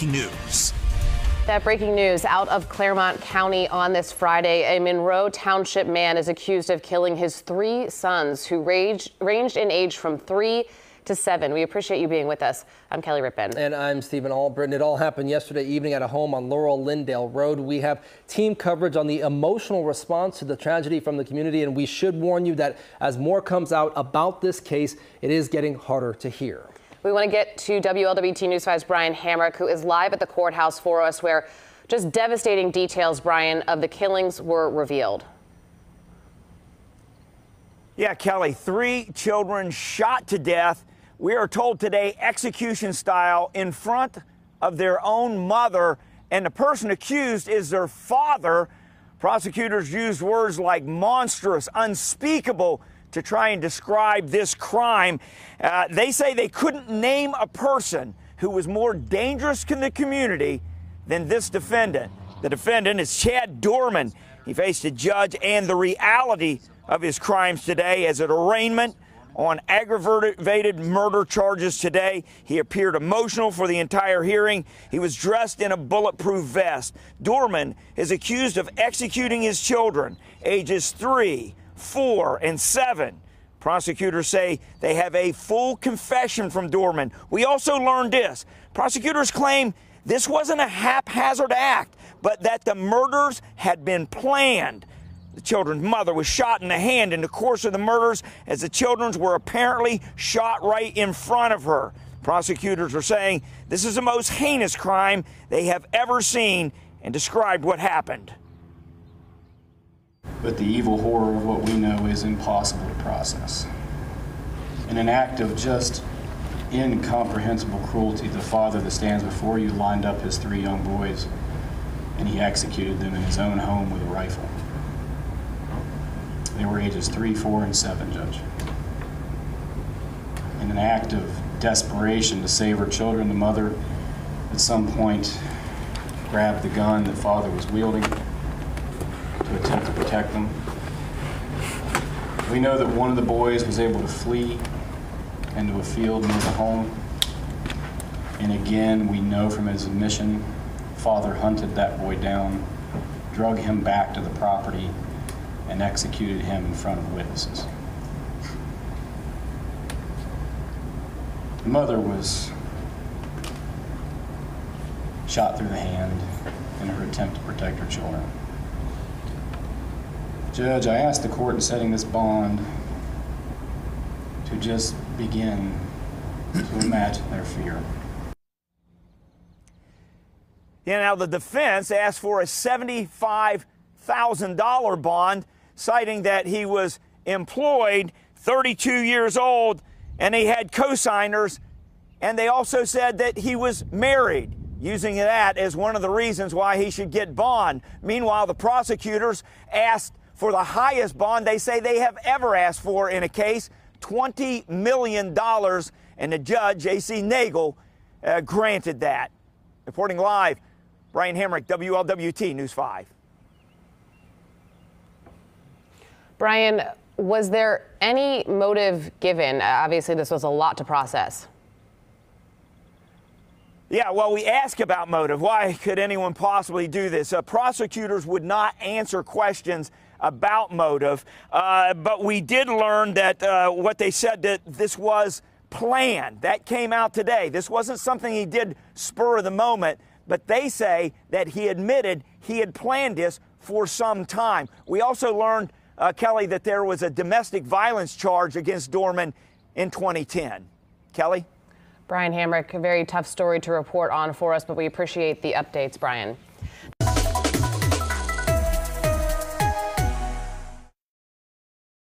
breaking news. That breaking news out of Clermont County on this Friday. A Monroe Township man is accused of killing his three sons who ranged, ranged in age from three to 7. We appreciate you being with us. I'm Kelly Rippin. And I'm Stephen Albritton. It all happened yesterday evening at a home on Laurel Lindale Road. We have team coverage on the emotional response to the tragedy from the community, and we should warn you that as more comes out about this case, it is getting harder to hear. We want to get to WLWT News 5's Brian Hamrick, who is live at the courthouse for us, where just devastating details, Brian, of the killings were revealed. Yeah, Kelly, three children shot to death. We are told today execution style in front of their own mother, and the person accused is their father. Prosecutors used words like monstrous, unspeakable, to try and describe this crime. Uh, they say they couldn't name a person who was more dangerous to the community than this defendant. The defendant is Chad Doerman. He faced a judge and the reality of his crimes today as an arraignment on aggravated murder charges today. He appeared emotional for the entire hearing. He was dressed in a bulletproof vest. Doerman is accused of executing his children, ages three, four, and seven. Prosecutors say they have a full confession from Doerman. We also learned this. Prosecutors claim this wasn't a haphazard act, but that the murders had been planned. The children's mother was shot in the hand in the course of the murders as the children were apparently shot right in front of her. Prosecutors are saying this is the most heinous crime they have ever seen and described what happened. But the evil horror of what we know is impossible to process. In an act of just incomprehensible cruelty, the father that stands before you lined up his three young boys and he executed them in his own home with a rifle. They were ages three, four, and seven, Judge. In an act of desperation to save her children, the mother at some point grabbed the gun that father was wielding attempt to protect them. We know that one of the boys was able to flee into a field near the home. And again, we know from his admission, father hunted that boy down, drug him back to the property, and executed him in front of witnesses. The mother was shot through the hand in her attempt to protect her children. Judge, I asked the court in setting this bond to just begin to imagine their fear. Yeah, now the defense asked for a $75,000 bond, citing that he was employed, 32 years old, and he had co-signers, and they also said that he was married using that as one of the reasons why he should get bond. Meanwhile, the prosecutors asked for the highest bond they say they have ever asked for in a case $20 million. And the judge, A.C. Nagel, uh, granted that. Reporting live, Brian Hamrick, WLWT News 5. Brian, was there any motive given? Obviously, this was a lot to process. Yeah, well, we ask about motive. Why could anyone possibly do this? Uh, prosecutors would not answer questions about motive, uh, but we did learn that uh, what they said that this was planned. That came out today. This wasn't something he did spur of the moment, but they say that he admitted he had planned this for some time. We also learned, uh, Kelly, that there was a domestic violence charge against Doerman in 2010. Kelly? Brian Hamrick, a very tough story to report on for us, but we appreciate the updates, Brian.